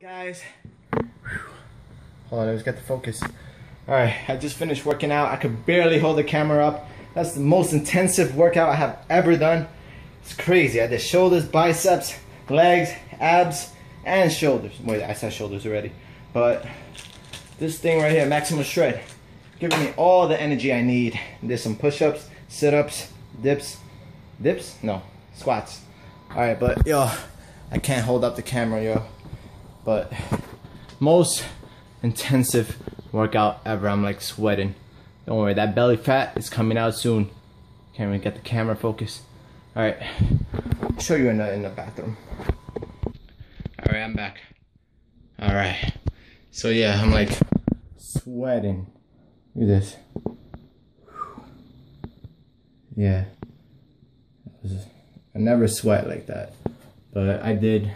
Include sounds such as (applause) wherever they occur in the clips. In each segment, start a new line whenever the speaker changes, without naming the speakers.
Guys, hold on, let's get the focus. All right, I just finished working out. I could barely hold the camera up. That's the most intensive workout I have ever done. It's crazy. I did shoulders, biceps, legs, abs, and shoulders. Wait, I said shoulders already. But this thing right here, Maximum Shred, giving me all the energy I need. Did some push-ups, sit-ups, dips, dips? No, squats. All right, but yo, I can't hold up the camera, yo. But most intensive workout ever. I'm like sweating. Don't worry, that belly fat is coming out soon. Can't even get the camera focus. All right, I'll show you in the in the bathroom. All right, I'm back. All right, so yeah, I'm like sweating. Look at this. Yeah, I never sweat like that, but I did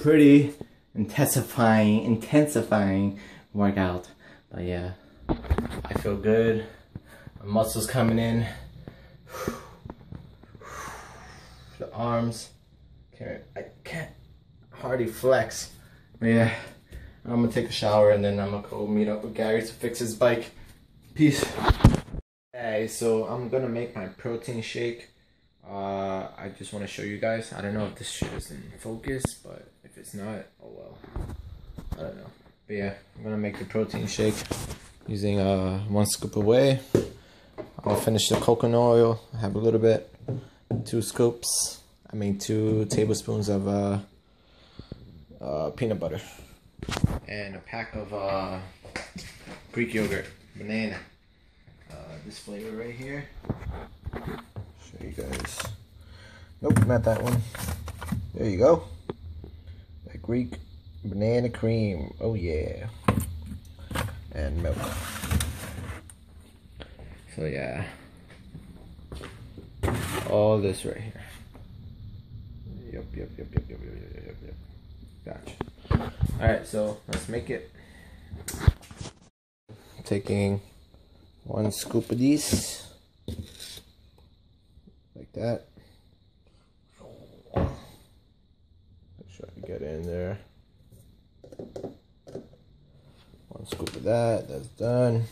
pretty intensifying, intensifying workout. But yeah, I feel good. My muscles coming in. The arms. Can't, I can't hardly flex. But yeah, I'm gonna take a shower and then I'm gonna go meet up with Gary to fix his bike. Peace. Hey, so I'm gonna make my protein shake. Uh, I just want to show you guys. I don't know if this shit is in focus, but if it's not. Don't know. But yeah, I'm gonna make the protein shake using uh, one scoop of whey. I'll finish the coconut oil. I have a little bit. Two scoops. I mean two tablespoons of uh, uh, peanut butter. And a pack of uh, Greek yogurt. Banana. Uh, this flavor right here. Show you guys. Nope, not that one. There you go. That Greek banana cream. Oh yeah. And milk. So yeah. All this right here. Yep, yep, yep, yep, yep, yep, yep, yep, yep. Gotcha. Alright, so let's make it. Taking one scoop of these. Like that. Make sure I get in there. One scoop of that, that's done.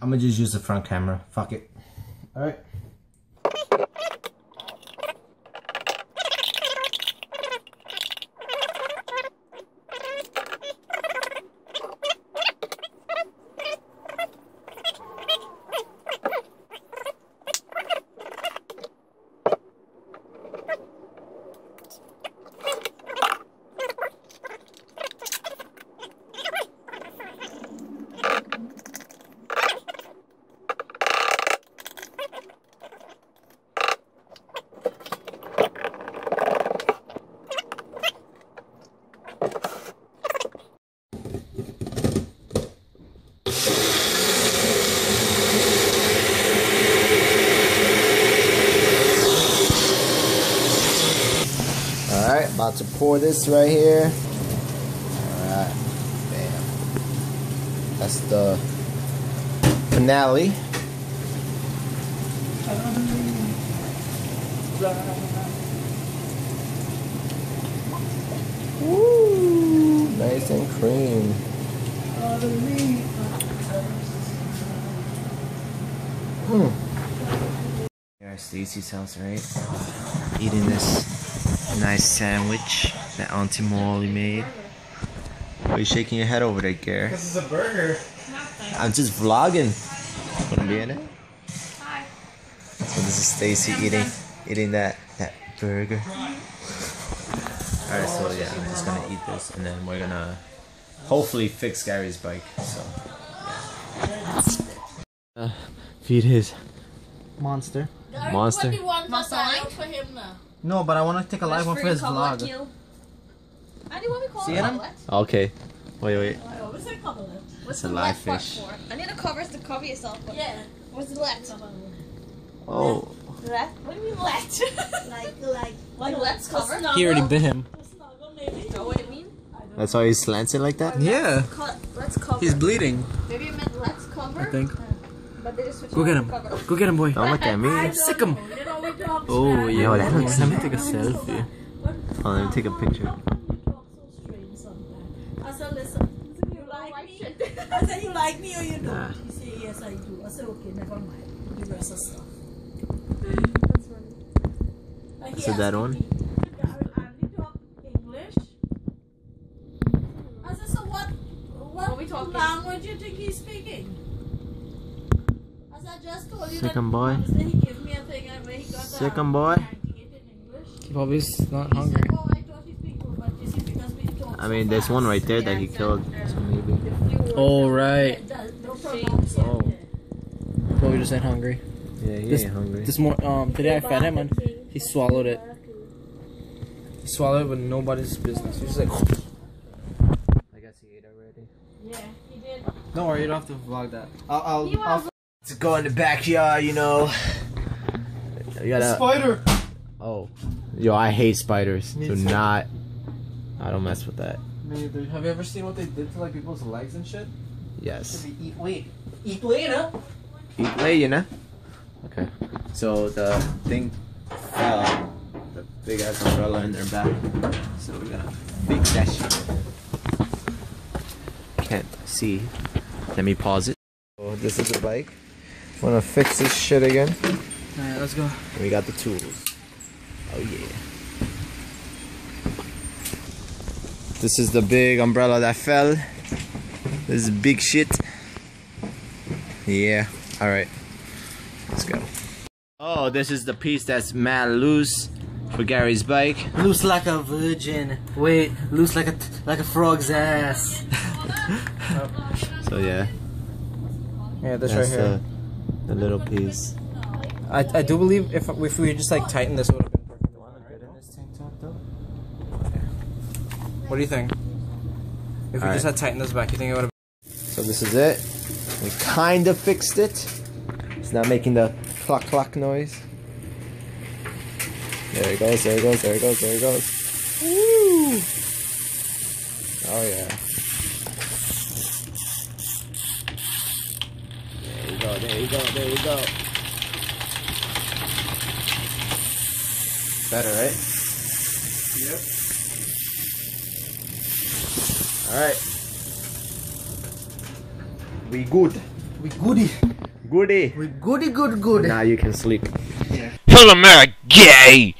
I'm gonna just use the front camera. Fuck it. Alright. Alright, to pour this right here. Alright, bam. That's the finale. Woo! Nice and cream. Hmm. Here Stacy's house, right? Eating this nice sandwich that Auntie Molly made. Why are you shaking your head over there, Gare?
This is a burger.
I'm just vlogging. Wanna be in it?
Hi.
So this is Stacy eating eating that that burger. Alright, so yeah, I'm just gonna eat this and then we're gonna hopefully fix Gary's bike. So yeah. Uh, feed his monster. Monster.
What do you want
Monster
us
Link?
for him now?
No, but I want to take a live one for his vlog.
I do want to call
See
it
him?
Okay. Wait, wait.
I always say Coverlet.
It's a live fish.
part
I need a cover to cover yourself.
for? Yeah.
What's the let?
Oh.
Let? What do you mean let? (laughs)
Like, like,
like let's cover?
He already bit him.
Snuggle,
know what I mean?
That's why he's slanted like that?
Yeah.
Co- let's cover.
He's bleeding,
Maybe you meant let's cover.
I think.
But they just switched
Go get him. Go get him, boy.
Don't look at me.
Sick him.
You know we talk
Oh,
smack.
yeah. Let me, let me take a selfie.
Oh, let me take a picture.
How come you talk so strange sometimes? I said, listen, you like me? (laughs) I said, you like me or you don't? He said, yes, I do. I said, okay, never mind. The rest of stuff.
That's funny.
Like, he
So that one?
"You got- Andy talk English? I said, so what, what
What we talking?
language you think he's speaking? He boy.
Second boy.
98 in English.
He probably is not hungry.
oh, I thought he speak good, but you see, because we talk
I
so
mean, there's one right there that he killed.
accent,
So maybe.
Oh, right.
the- the pronunciation.
Oh.
Probably just ain't hungry.
Yeah, he
This-
ain't hungry.
This more, um, today I fed him and he swallowed it. He swallowed it with nobody's business. He's like, (laughs)
I guess he ate already.
Yeah, he did.
don't worry, you don't have to vlog that. I'll, I'll, I'll
was
Let's go in the backyard, you know. You gotta.
spider.
Oh, yo, I hate spiders.
Me
Do
too.
not. I don't mess with that.
Neither. Have you ever seen what they did to like people's legs and shit?
Yes.
Should be eat wait, eat later.
Eat late, you know. Okay. So the thing fell. The big ass umbrella in their back. So we're gonna fix that shit. Can't see. Let me pause it. Oh, this is the bike. Wanna fix this shit again?
Alright, let's go.
We got the tools. Oh yeah. This is the big umbrella that fell. This is big shit. Yeah. Alright. Let's go. Oh, this is the piece that's mad loose for Gary's bike.
Loose like a virgin. Wait, loose like a like a frog's ass. (laughs)
So yeah.
Yeah, this
that's
right here.
The, the little piece.
I, I do believe if if we just like tighten this, it would have been perfect. What do you think? If we
Alright.
just had tightened this back, you think it would have?
So this is it. We kind of fixed it. It's not making the cluck cluck noise. There it goes, there it goes, there it goes, there it goes. Woo! Oh yeah. There you go, there you go, there you go. Better, right?
Yep.
Alright. We good.
We goody.
Goody.
We goody good good.
Now you can sleep.
Hell am I gay?